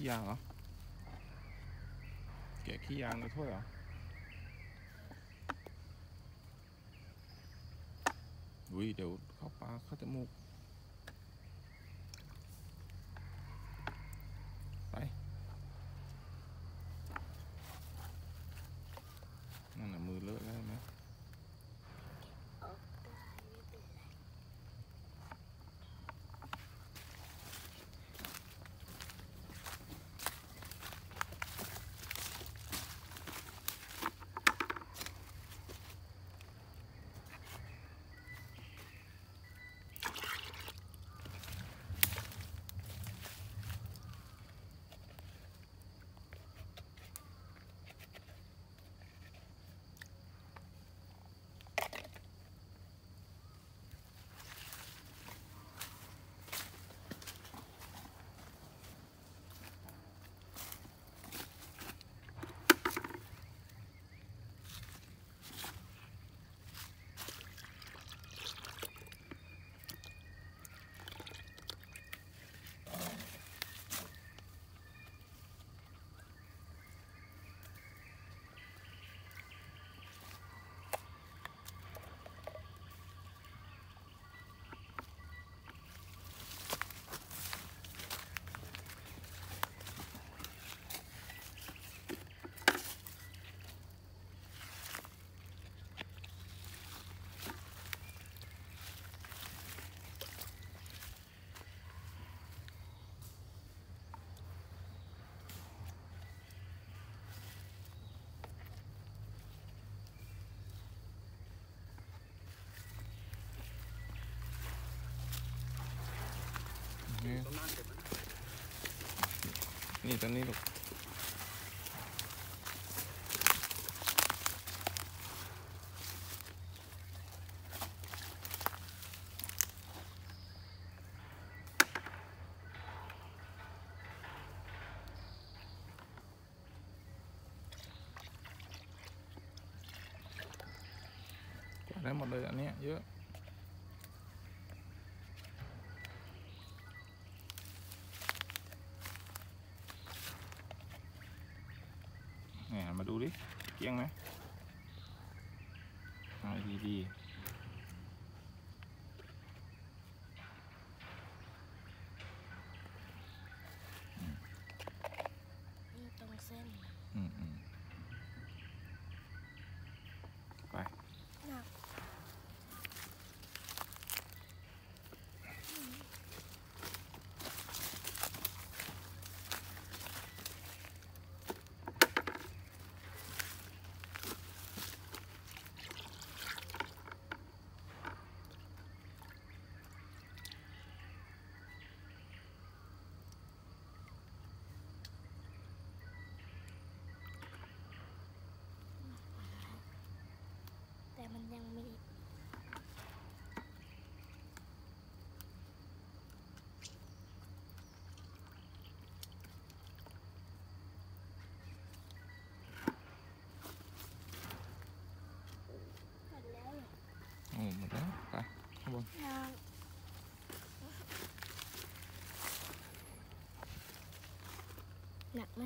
ขี้ยางเหรอ แกะขี้ยางในถ้วยเหรอ อุ้ยเดี๋ยวเข้าปากเข้าจมูก ไป นั่นน่ะมือเลอะแล้วเห็นไหม ออกได้ไม่เป็นไร นี่ตรงนั้นเสร็จไหมนี่ตรงนี้ลูกได้หมดเลยอันนี้เยอะ เนี่ย มาดูดิเกี้ยงไหมดีดี นี่ตรงเส้น ๆอืมอืมไป หนัก แต่มันยังมีอีก หมดแล้วเหรอ โอ้หมดแ